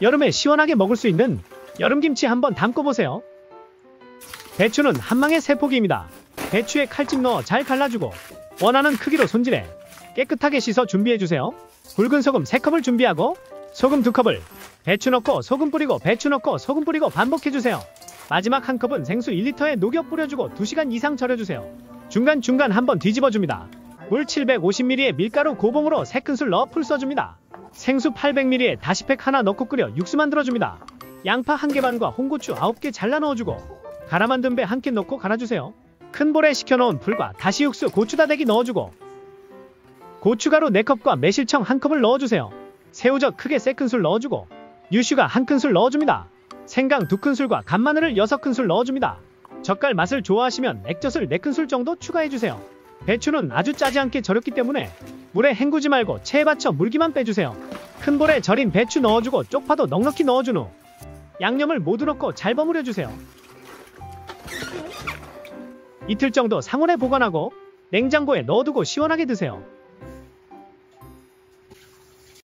여름에 시원하게 먹을 수 있는 여름김치 한번 담궈보세요. 배추는 한 망에 세 포기입니다. 배추에 칼집 넣어 잘 갈라주고 원하는 크기로 손질해 깨끗하게 씻어 준비해주세요. 굵은 소금 3컵을 준비하고 소금 2컵을 배추 넣고 소금 뿌리고 배추 넣고 소금 뿌리고 반복해주세요. 마지막 한 컵은 생수 1리터에 녹여 뿌려주고 2시간 이상 절여주세요. 중간중간 한번 뒤집어줍니다. 물 750ml에 밀가루 고봉으로 3큰술 넣어 풀 써줍니다. 생수 800ml에 다시팩 하나 넣고 끓여 육수 만들어줍니다. 양파 1개 반과 홍고추 9개 잘라 넣어주고 갈아 만든 배 한 캔 넣고 갈아주세요. 큰 볼에 식혀놓은 풀과 다시 육수 고추 다대기 넣어주고 고추가루 4컵과 매실청 1컵을 넣어주세요. 새우젓 크게 3큰술 넣어주고 유슈가 1큰술 넣어줍니다. 생강 2큰술과 간마늘을 6큰술 넣어줍니다. 젓갈 맛을 좋아하시면 액젓을 4큰술 정도 추가해주세요. 배추는 아주 짜지 않게 절였기 때문에 물에 헹구지 말고 체에 받쳐 물기만 빼주세요. 큰 볼에 절인 배추 넣어주고 쪽파도 넉넉히 넣어준 후 양념을 모두 넣고 잘 버무려주세요. 이틀 정도 상온에 보관하고 냉장고에 넣어두고 시원하게 드세요.